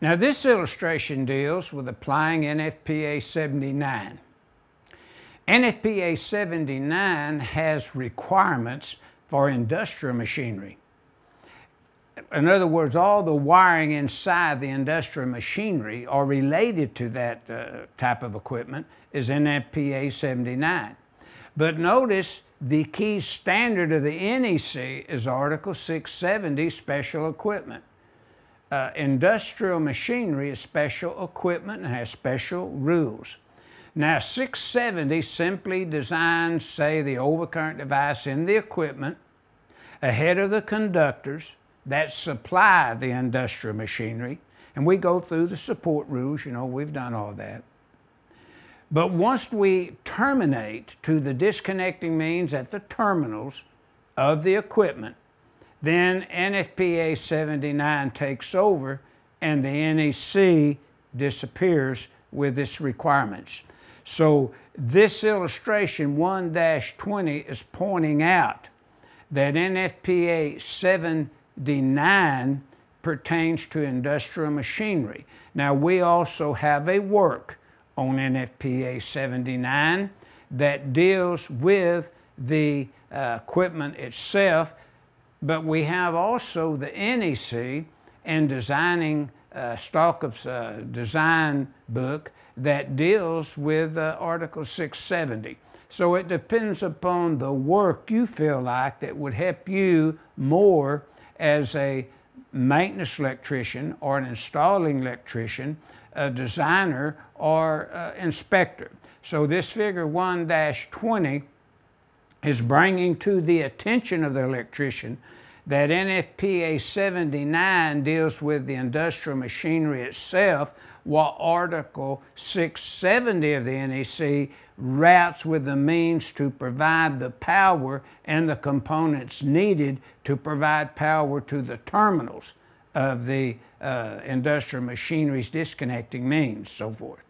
Now this illustration deals with applying NFPA 79. NFPA 79 has requirements for industrial machinery. In other words, all the wiring inside the industrial machinery or related to that uh, type of equipment is NFPA 79. But notice the key standard of the NEC is Article 670 Special Equipment uh, industrial machinery is special equipment and has special rules. Now 670 simply designs, say, the overcurrent device in the equipment ahead of the conductors that supply the industrial machinery. And we go through the support rules, you know, we've done all that. But once we terminate to the disconnecting means at the terminals of the equipment, then NFPA 79 takes over and the NEC disappears with its requirements. So this illustration 1-20 is pointing out that NFPA 79 pertains to industrial machinery. Now we also have a work on NFPA 79 that deals with the uh, equipment itself but we have also the NEC and designing uh, Stallcup's uh, design book that deals with uh, Article 670. So it depends upon the work you feel like that would help you more as a maintenance electrician or an installing electrician, a designer or uh, inspector. So this figure 1-20 is bringing to the attention of the electrician that NFPA 79 deals with the industrial machinery itself, while Article 670 of the NEC routes with the means to provide the power and the components needed to provide power to the terminals of the uh, industrial machinery's disconnecting means, so forth.